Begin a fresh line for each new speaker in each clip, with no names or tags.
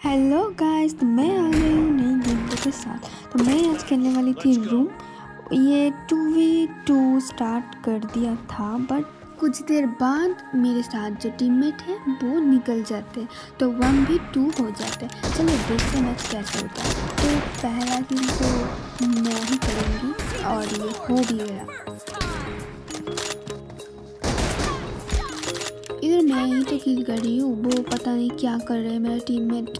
Hello guys तो मैं आ गई हूँ नई गेम के साथ। तो मैं आज खेलने वाली थी रूम ये टू वी टू स्टार्ट कर दिया था बट कुछ देर बाद मेरे साथ जो टीममेट है वो निकल जाते। तो वन भी टू हो जाते। चलो देखते हैं मैच कैसे होता है। तो पहला गेम तो मैं ही करूँगी और ये हो भी गया। इधर मैं ही तो किल कर रही हूँ। वो पता नहीं क्या कर रहे हैं मेरा टीममेट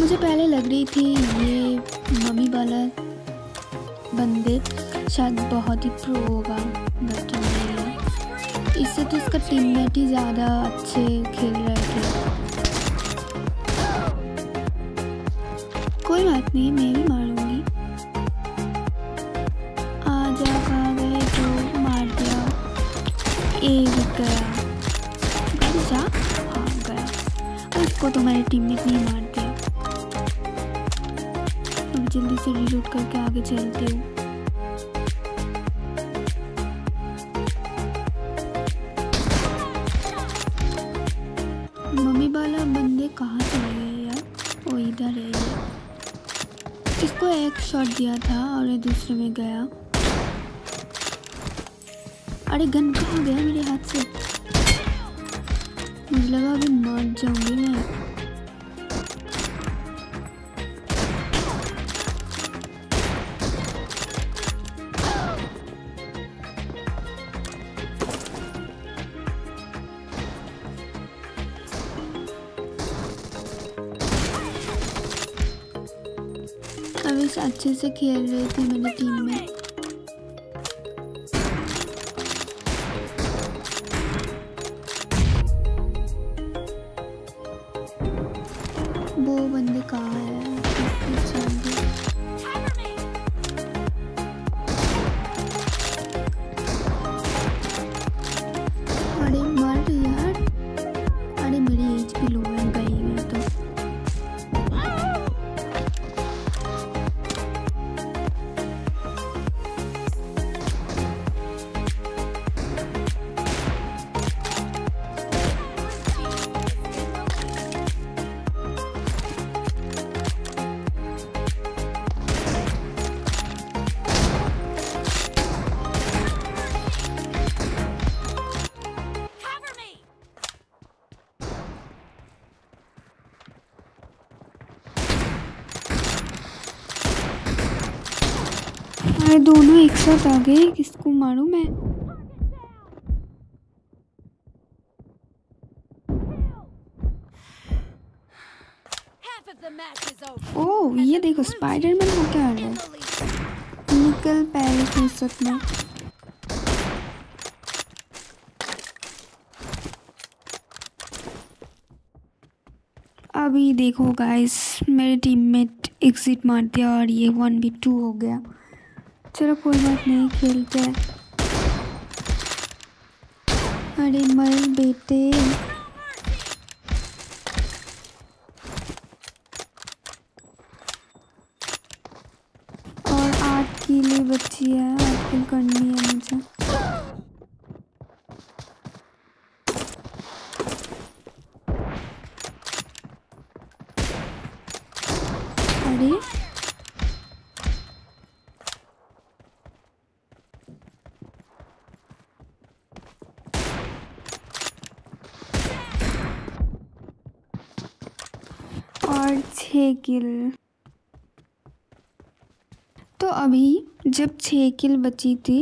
मुझे पहले लग रही थी ये मम्मी वाला बंदे शायद बहुत ही प्रो होगा बट नहीं इससे तो इसका टीममेट ही ज़्यादा अच्छे खेल रहे थे। कोई बात नहीं, मैं भी ए गया जा? हाँ गया। उसको तो मेरे टीममेट नहीं मार दिया अब जल्दी से रिलोड करके आगे चलते हूँ। मम्मी वाला बंदे कहाँ चले गए यार? वो इधर है इसको एक शॉट दिया था और ये दूसरे में गया। अरे गन कहाँ गया मेरे हाथ से? मुझे लगा अभी मर जाऊँगी मैं। अभी अच्छे से खेल रही थी मेरी टीम में। अरे दोनों एक साथ आ गए। किसको मारूं मैं. ओह, ये देखो स्पाइडरमैन हो क्या है। निकल पहले फुर्सत में। अभी देखो गाइस मेरे टीममेट एग्जिट मार दिया और ये वन बी टू हो गया। चलो कोई बात नहीं, खेलते हैं। अरे मर बेटे। और आठ किले बची है, आठ किल करनी है मुझे। अरे और छः किल तो अभी जब छः किल बची थी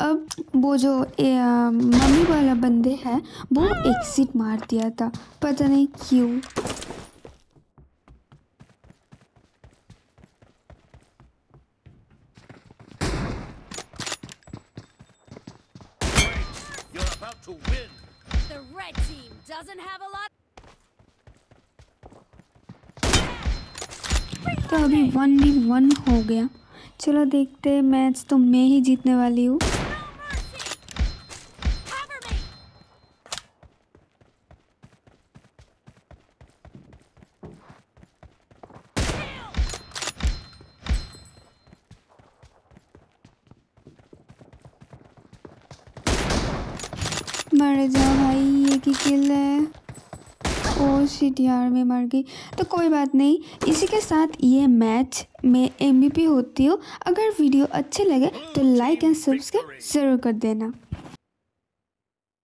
अब वो जो मम्मी वाला बंदे है वो एग्जिट मार दिया था पता नहीं क्यों.
The red team doesn't have a lot.
तो अभी वन भी वन हो गया चलो देखते हैं मैच तो मैं ही जीतने वाली हूँ! मर जा भाई, ये की किल है ओ शिट यार मैं मर गई। तो कोई बात नहीं। इसी के साथ ये मैच में एमवीपी होती हूँ। अगर वीडियो अच्छे लगे तो लाइक एंड सब्सक्राइब ज़रूर कर देना।